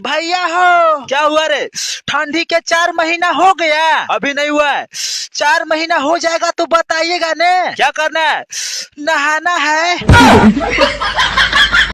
भैया हो। क्या हुआ रे? ठंडी के चार महीना हो गया। अभी नहीं हुआ है। चार महीना हो जाएगा तो बताइएगा ने। क्या करना है? नहाना है।